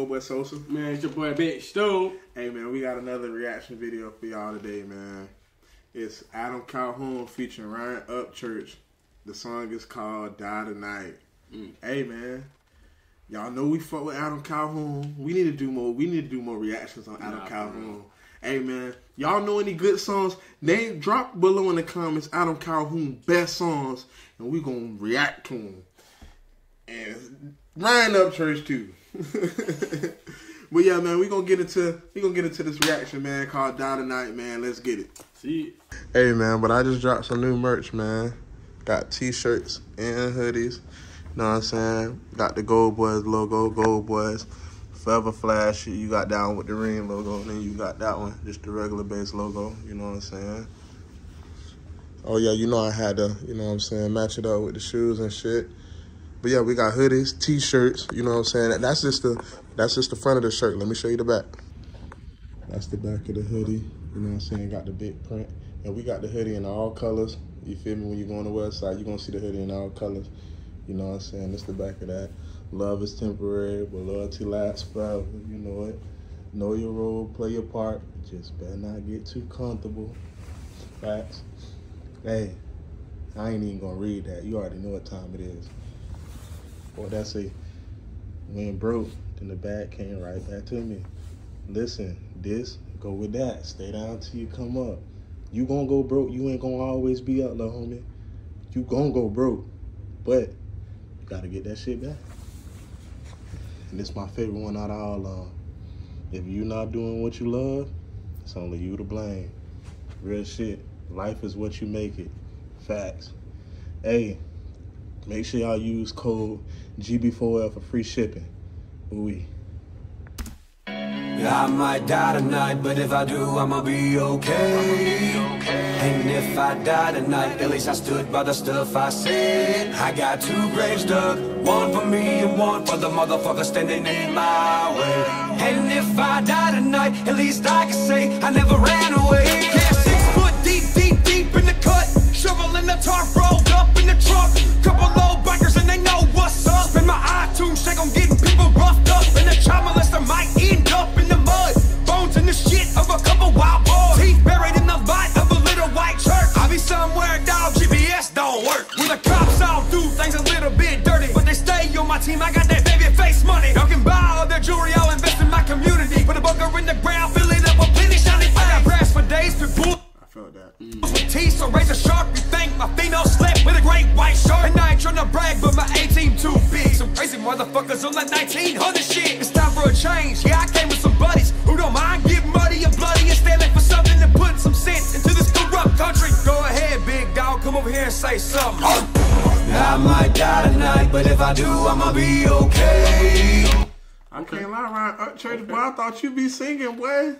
It's Boy Sosa. Man, it's your boy Big Stu. Hey man, we got another reaction video for y'all today, man. It's Adam Calhoun featuring Ryan Upchurch. The song is called Die Tonight. Mm. Hey man, y'all know we fuck with Adam Calhoun. We need to do more. We need to do more reactions on Adam Nah, Calhoun. Hey man, y'all know any good songs? Name drop below in the comments Adam Calhoun best songs, and we gonna react to them. And Ryan Upchurch too. but yeah, man, we gonna get into we gonna get into this reaction, man, called Die Tonight, man. Let's get it. See, Hey man, but I just dropped some new merch, man. Got t-shirts and hoodies. You know what I'm saying? Got the Gold Boys logo, Gold Boys. Forever Flash, you got that one with the ring logo, and then you got that one, just the regular base logo, you know what I'm saying? Oh yeah, you know I had to, you know what I'm saying, match it up with the shoes and shit. But yeah, we got hoodies, t-shirts, you know what I'm saying? That's just the that's just the front of the shirt. Let me show you the back. That's the back of the hoodie. You know what I'm saying? Got the big print. And we got the hoodie in all colors. You feel me? When you go on the website, you're to see the hoodie in all colors. You know what I'm saying? This the back of that. Love is temporary, but loyalty lasts forever. You know it. Know your role, play your part. Just better not get too comfortable. Facts. Hey, I ain't even to read that. You already know what time it is. What that say? When broke, then the bag came right back to me. Listen, this, go with that. Stay down till you come up. You gonna go broke. You ain't gonna always be up, little homie. You gonna go broke. But you gotta get that shit back. And this my favorite one out of all of them. If you not doing what you love, it's only you to blame. Real shit. Life is what you make it. Facts. Hey, make sure y'all use code GB4L for free shipping. Ooh. I might die tonight, but if I do, I'ma be okay. And if I die tonight, at least I stood by the stuff I said. I got two graves dug, one for me and one for the motherfucker standing in my way. And if I die tonight, at least I can say I never ran away. Yeah, six foot deep, deep, deep in the cut, shovel in the tarp, rolled motherfuckers on that 1900 shit. It's time for a change. Yeah, I came with some buddies who don't mind getting muddy and bloody and standing for something and putting some sense into this corrupt country. Go ahead, big dog, come over here and say something. I might die tonight, but if I do, I'ma be okay. I can't lie, Ryan Upchurch, boy. I thought you'd be singing, boy.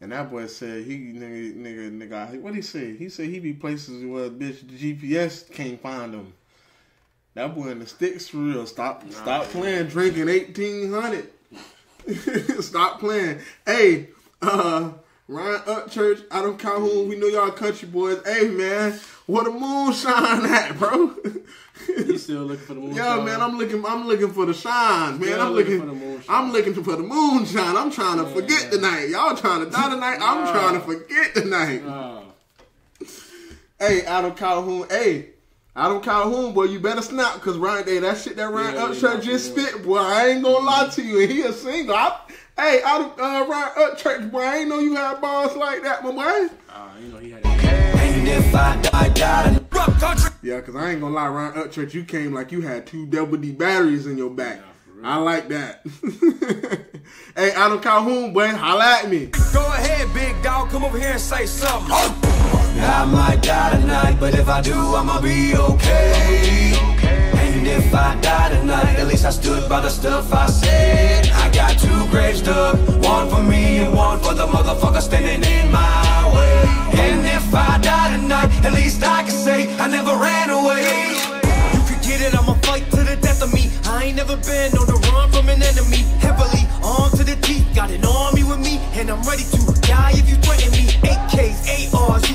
And that boy said he nigga nigga nigga. What he say? He said he be places where bitch GPS can't find him. That boy in the sticks for real. Stop stop playing drinking eighteen hundred. stop playing. Hey, uh, Ryan Upchurch, Adam Calhoun, we know y'all country boys. Hey man, what the moonshine at, bro? you still looking for the moon? Yeah, man, I'm looking. I'm looking for the shine, man. Still I'm looking looking. for the moonshine. I'm looking for the moonshine. I'm trying to forget tonight. Y'all trying to die tonight. I'm trying to forget tonight. night. Oh, Hey, Adam Calhoun. Hey, Adam Calhoun, boy, you better snap because Ryan, hey, that shit that Ryan Yeah, Upchurch just yeah. spit, boy. I ain't gonna lie to you. And he a single. I, hey, Adam, uh, Ryan Upchurch, boy, I ain't know you had bars like that, my boy. oh, you know he had. And if I die, die tonight. Rough country. Yeah, because I ain't gonna lie, Ryan Upchurch, you came like you had two double D batteries in your back. for real. I like that. hey, Adam Calhoun, boy, holla at me. Go ahead, big dog, come over here and say something. I might die tonight, but if I do, I'ma be okay. And if I die tonight, at least I stood by the stuff I said. I got two graves dug, one for me and one for the motherfucker standing in my way. And if I die tonight, at least I can say I never ran away. You could get it, I'ma fight to the death of me. I I ain't never been on the run from an enemy. Heavily armed to the teeth, got an army with me, and I'm ready to die if you threaten me. AKs, ARs,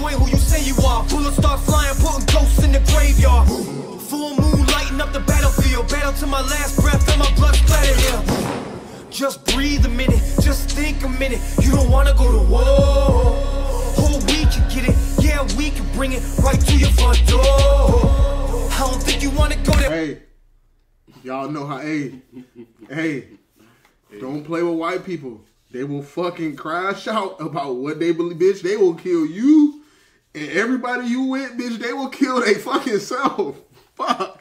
my last breath, and my blood splattered here. Just breathe a minute, just think a minute. You don't wanna go to war. Oh, we can get it, yeah, we can bring it right to your front door. I don't think you wanna go there. Hey, y'all know how. Hey, hey, don't play with white people. They will fucking crash out about what they believe, bitch. They will kill you and everybody you with, bitch. They will kill they fucking self. Fuck.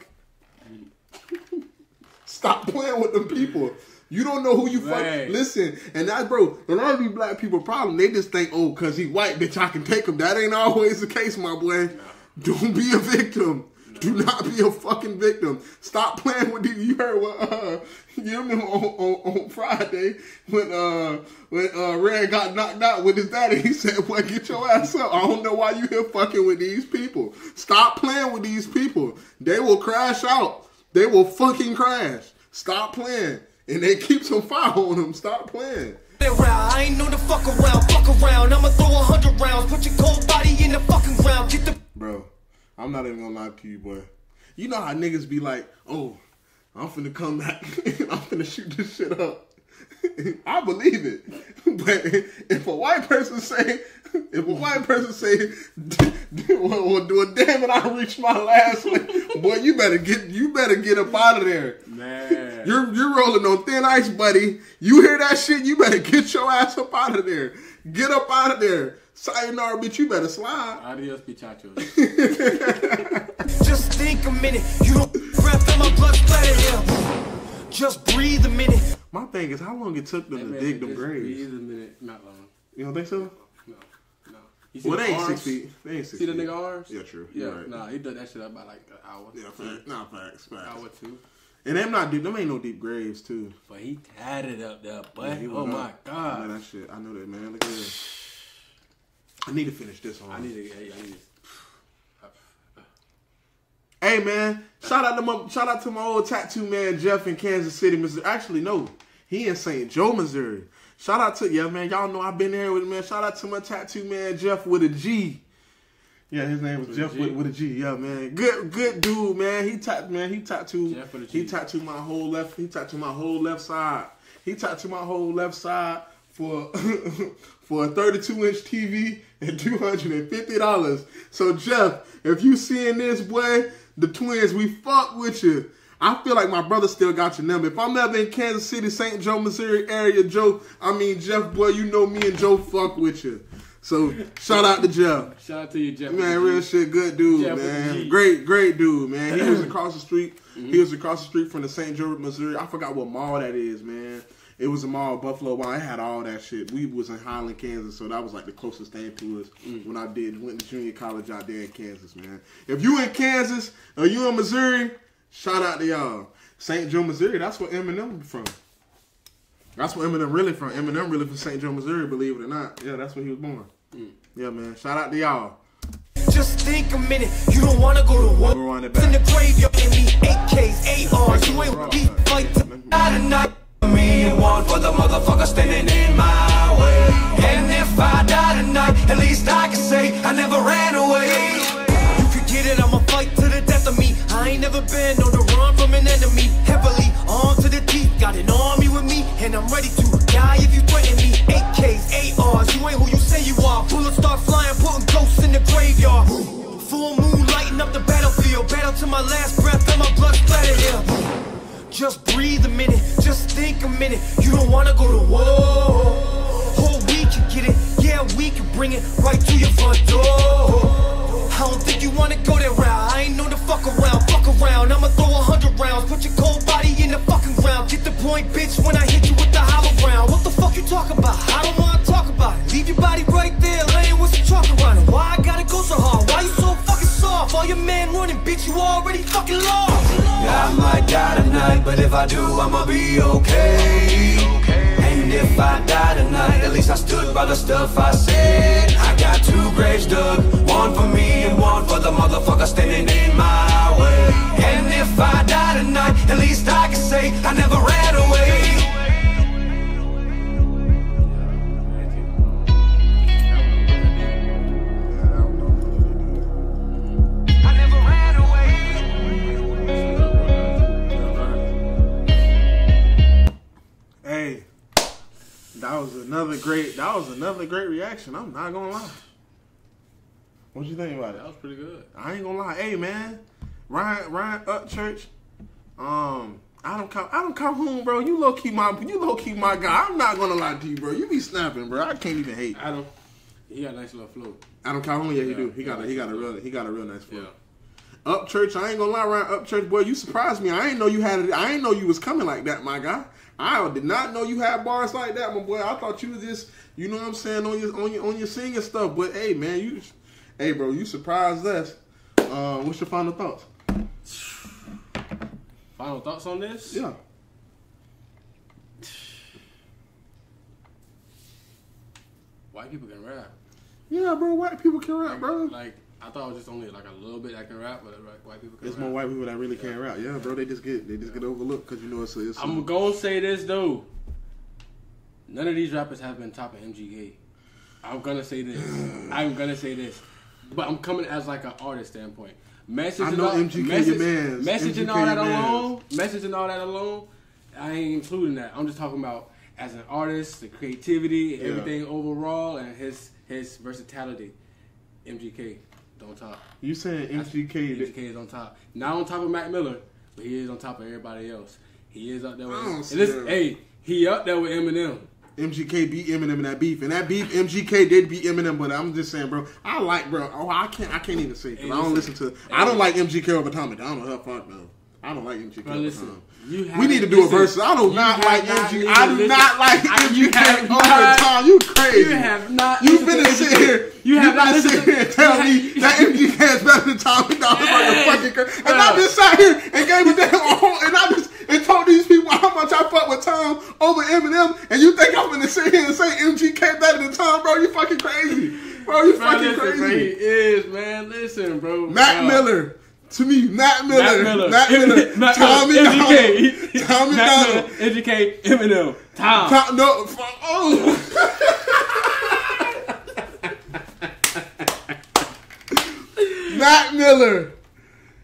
Stop playing with them people. You don't know who you fuck. Right. Listen, and that, bro, a lot of these black people problem. They just think, oh, cause he white, bitch, I can take him. That ain't always the case, my boy. Don't be a victim. Do not be a fucking victim. Stop playing with these. You heard what? Uh, you remember on, on, on Friday when uh when uh Red got knocked out with his daddy? He said, "Boy, get your ass up. I don't know why you here fucking with these people. Stop playing with these people. They will crash out. They will fucking crash. Stop playing." And they keep some fire on them. Stop playing. I ain't known to fuck around, fuck around. I'ma throw a hundred rounds, put your cold body in the fucking ground. Get the Bro, I'm not even gonna lie to you, boy. You know how niggas be like, oh, I'm finna come back, I'm finna shoot this shit up. I believe it. But if a white person say, if a white person say, well, do a damn it, I reached my last one, boy, you better get, you better get up out of there. Man. You're you're rolling on thin ice, buddy. You hear that shit? You better get your ass up out of there. Get up out of there. Sayonara, bitch. You better slide. Adios, pichachos. Just think a minute. You don't breath and my blood splattered here. Just breathe a minute. My thing is, how long it took them That to dig said them just graves? breathe a minute, not long. You don't think so? No, no. You see Well, the they ain't arms? six feet. They ain't six See the nigga arms? Yeah, true. Yeah, right. nah, he did that shit up by like an hour. Yeah, facts. Nah, facts, facts. Hour two. And them not deep. Them ain't no deep graves too. But he tatted up there, boy. Yeah, he oh went my up. god. Man, that shit. I know that, man. Look at this. I need to finish this one. I need to. Hey, I need to. Hey man, shout out to my shout out to my old tattoo man Jeff in Kansas City, Missouri. Actually, no, he in St. Joe, Missouri. Shout out to yeah man, y'all know I've been there with man. Shout out to my tattoo man Jeff with a G. Yeah, his name was With Jeff with, with a G. Yeah, man, good good dude, man. He tattooed man, he tattooed Jeff with a he tattooed my whole left. He tattooed my whole left side. He tattooed my whole left side for for a 32 inch TV and 250 dollars. So Jeff, if you seeing this, boy, the twins, we fuck with you. I feel like my brother still got your number. If I'm ever in Kansas City, St. Joe, Missouri area, Joe, I mean Jeff, boy, you know me and Joe fuck with you. So shout out to Jeff. Shout out to you, Jeff. Man, real shit, good dude, Jeff man. Great, great dude, man. He was across the street. Mm-hmm. He was across the street from the St. Joe, Missouri. I forgot what mall that is, man. It was a mall, Buffalo Mall. It had all that shit. We was in Highland, Kansas, so that was like the closest thing to us Mm. when I did went to junior college out there in Kansas, man. If you in Kansas or you in Missouri, shout out to y'all. St. Joe, Missouri. That's where Eminem from. That's where Eminem really from. Eminem really from St. Joe, Missouri. Believe it or not. Yeah, that's where he was born. Mm. Yeah, man. Shout out to y'all. Just think a minute. You don't wanna go to war. We'll run it In the graveyard, give me AKs, ARs. You ain't be fight to die tonight. Me one for the motherfucker standing in my way. And if I die tonight, at least I can say I never ran away. You could get it, I'ma fight to the death of me. I ain't never been on the run from an enemy. Heavily armed to the teeth, got an army with me, and I'm ready to die if you threaten me. AKs, ARs, you ain't who you say you are. Bullets start flying, putting ghosts in the graveyard. Full moon lighting up the battlefield. Battle to my last breath, and my blood splattered here. Just breathe a minute, just think a minute. You don't wanna go to war. Oh, we can get it, yeah, we can bring it right to your front door. I don't think you wanna go that route. I ain't known to fuck around, fuck around. I'ma throw a hundred rounds, put your cold body in the fucking ground. Get the point, bitch, when I hit you with the hollow round. If I do, I'ma be okay. And if I die tonight, at least I stood by the stuff I said. I got two graves dug, one for me and one for the motherfucker standing in my way. And if I die tonight, at least I That was another great reaction. I'm not gonna lie. What you think about it? That was pretty good. I ain't gonna lie. Hey man, Ryan Ryan Upchurch, um, Adam Cal- Adam Calhoun, bro. You low key my you low key my guy. I'm not gonna lie to you, bro. You be snapping, bro. I can't even hate. Adam, he got a nice little flow. Adam Calhoun, yeah, he Yeah. do. He got a, he got a real he got a real nice flow. Yeah. Upchurch, I ain't gonna lie, Ryan Upchurch, boy, you surprised me. I ain't know you had it. I ain't know you was coming like that, my guy. I did not know you had bars like that, my boy. I thought you was just, you know what I'm saying, on your on your on your singing stuff. But hey, man, you, hey, bro, you surprised us. Uh, what's your final thoughts? Final thoughts on this? Yeah. White people can rap. Yeah, bro. White people can rap, bro. Like I thought it was just only like a little bit that can rap, but like, white people can There's more white people that really can't rap. Yeah, bro. They just get they just get overlooked because you know it's. it's I'm gonna say this though. None of these rappers have been topping MGK. I'm gonna say this. I'm gonna say this. But I'm coming as like an artist standpoint. Message I know all, MGK your message, mans. message and all that alone. Message and all that alone. I ain't including that. I'm just talking about as an artist, the creativity, Yeah. everything overall, and his his versatility. MGK don't top. you saying MGK? MGK is on top. Not on top of Mac Miller, but he is on top of everybody else. He is up there with. I don't and see listen, that. hey, he up there with Eminem. MGK beat Eminem in that beef, and that beef MGK did beat Eminem. But I'm just saying, bro, I like, bro. Oh, I can't, I can't even say because Hey, I don't listen listen. to. I don't like MGK over Tommy. I don't know her fuck though. I don't like MGK Bro, over listen, Tom. You We need to do a haven't- verse. I do not like not MGK. I do not like I- you MGK have over not- Tom. You crazy? You have not. You listened finna to sit here. You have not sit here and tell me that MGK is better than Tommy like fucking And I just sat here and gave a damn and I just and told these people how much I fuck with Tom over Eminem. And you think I'm gonna sit here and say MGK better than Tom, bro? You fucking crazy, bro. You fucking listen, bro, he crazy. is man. Listen, bro. Matt. Miller. To me, Mac Miller, Mac Miller, Mac Miller, Matt Tommy Miller, Donald, MGK, Tommy Matt Donald, Miller, MGK, Eminem, Tom. Tom, no, oh. Mac Miller,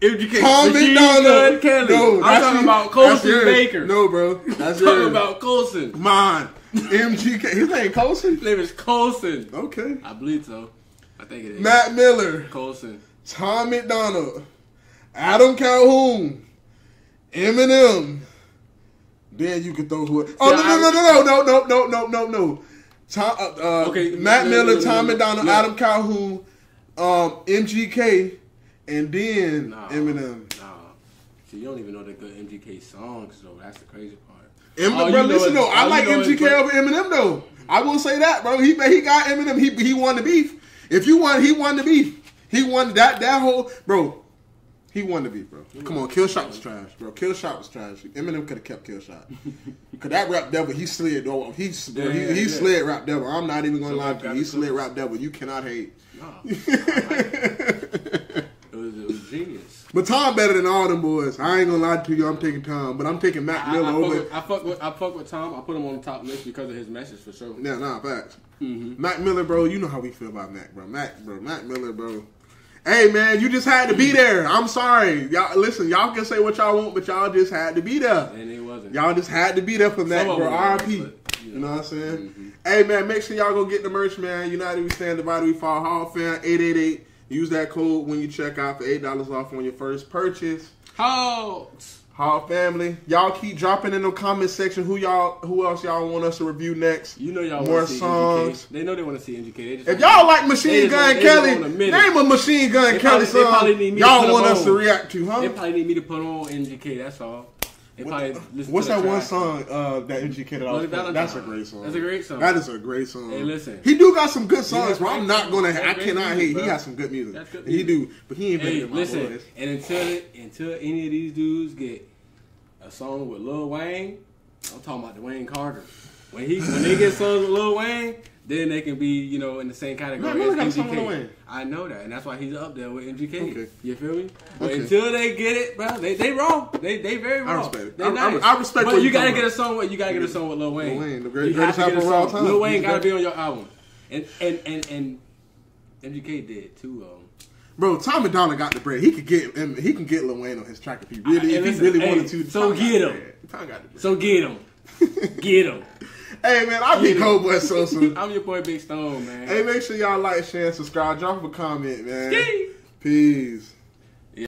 MGK, Tom McDonald. Kelly. No, I'm talking you- about Colson. Baker. No, bro, that's I'm talking yours. about Colson. mine. MGK, his name Colson. His name is Colson. Okay. I believe so. I think it is. Mac Miller, Colson. Tom McDonald, Adam Calhoun, Eminem. Then you can throw who? Oh no no no no no no no no no no. Tom, uh, uh, Okay, Matt no, Miller, no, Tom no, no. McDonald, No. Adam Calhoun, um, MGK, and then Nah, Eminem. Nah. See, you don't even know the good MGK songs, though. That's the crazy part. Eminem, All bro, listen though, I like MGK Drake. over Eminem though. I will say that, bro. He he got Eminem. He he won the beef. If you won, he won the beef. He won that that whole bro. He won the beef, bro. Come on, Kill Shot was trash, bro. Kill Shot was trash. Eminem could have kept Kill Shot. Cause that rap devil, he slid. though. He Yeah, he, yeah, he yeah. slid rap devil. I'm not even gonna lie to you. He slid rap devil. You cannot hate. Nah. It was, it was genius. But Tom better than all them boys. I ain't gonna lie to you. I'm taking Tom, but I'm taking Mac I, I, Miller fuck over. with, I fuck with I fuck with Tom. I put him on the top list because of his message for sure. Yeah, nah, facts. Mm-hmm. Mac Miller, bro, you know how we feel about Mac, bro. Mac, bro, Mac Miller, bro. Hey, man, you just had to be there. I'm sorry, y'all. Listen, y'all can say what y'all want, but y'all just had to be there. And it wasn't. Y'all just had to be there for that. Some of bro. them were, R.I.P. you You know. know what I'm saying? Mm-hmm. Hey, man, make sure y'all go get the merch, man. United We Stand, Divided We Fall. Hall of Fame 888. Use that code when you check out for eight dollars off on your first purchase. Hawks. Hall family, y'all keep dropping in the comment section who y'all, who else y'all want us to review next. You know y'all more want to see songs. MGK. They know they want to see MGK. They just If y'all like Machine Gun want- Kelly, a name a Machine Gun They Kelly probably- they probably need song y'all want us to react to, huh? They probably need me to put on MGK. That's all. They probably listen What's that one song uh, that I was Bloody? That's a great song. That's a great song. That is a great song. Hey, listen. He do got some good songs, bro. I'm not gonna. I cannot music, hate. He bro. got some good music. That's good he do, but he ain't Hey, my listen, boys. and until until any of these dudes get a song with Lil Wayne, I'm talking about Dwayne Carter. When he when they get songs with Lil Wayne, then they can be you know in the same category Man, as MGK. I know that, and that's why he's up there with MGK. Okay. You feel me? But Okay. until they get it, bro, they they wrong. They they very wrong. I respect it. They I- I- nice. I respect But what you gotta get a song with you gotta get a song with Lil Wayne. Lil Wayne, the great- greatest rapper of all time. Lil Wayne gotta be on your album, and and and and MGK did too. Um, Bro, Tom McDonald got the bread. He could get him. He can get Lil Wayne on his track if he really, Hey, if he really hey, wanted to. so Tom get him. bread. Tom got the. So get him. get him. Hey man, I be Gold Boy Sosa. I'm your boy Big Stone, man. hey, make sure y'all like, share, and subscribe. Drop a comment, man. Ski. Peace.